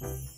Bye.